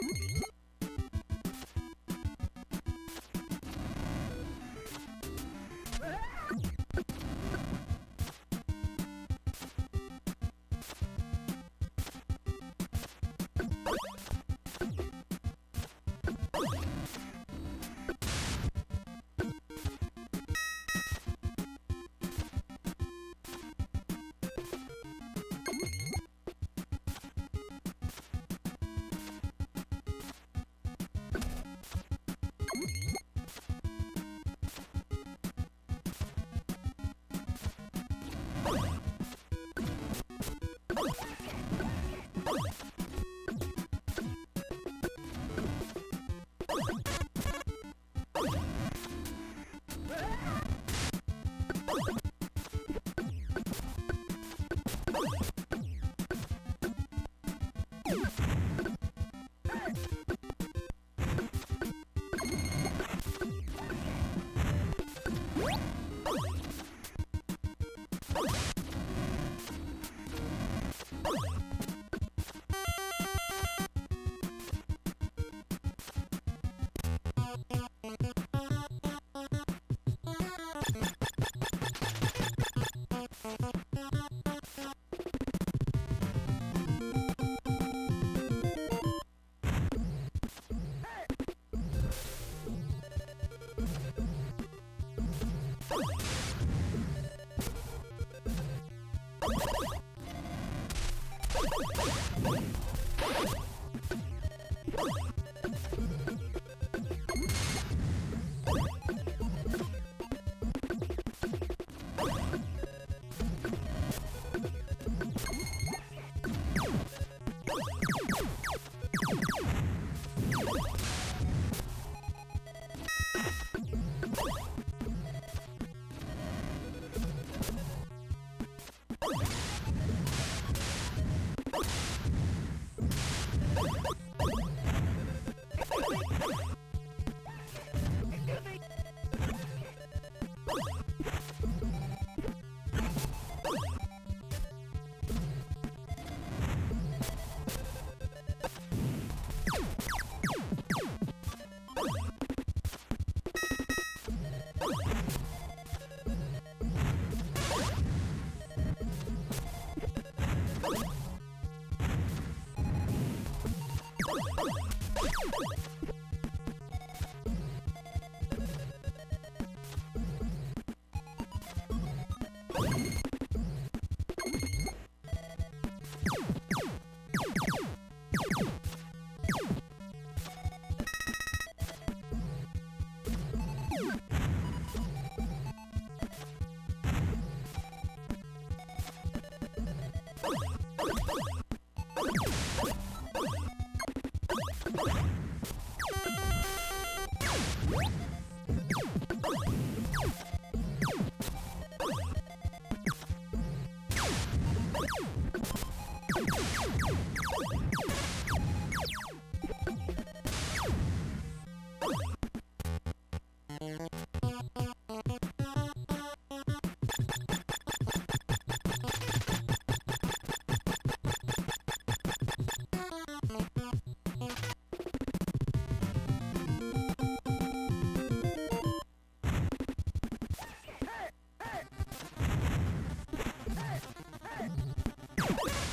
Hey! you